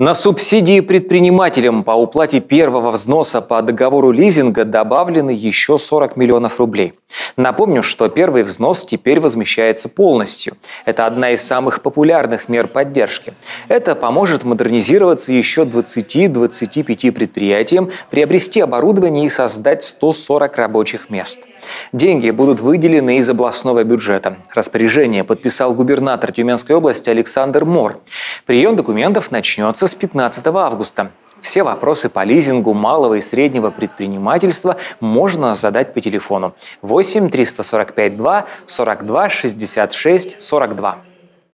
На субсидии предпринимателям по уплате первого взноса по договору лизинга добавлены еще 40 миллионов рублей. Напомню, что первый взнос теперь возмещается полностью. Это одна из самых популярных мер поддержки. Это поможет модернизироваться еще 20-25 предприятиям, приобрести оборудование и создать 140 рабочих мест. Деньги будут выделены из областного бюджета. Распоряжение подписал губернатор Тюменской области Александр Мор. Прием документов начнется с 15 августа. Все вопросы по лизингу малого и среднего предпринимательства можно задать по телефону 8 345 2 42 66 42.